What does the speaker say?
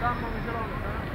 Там, мама, зеленый, да?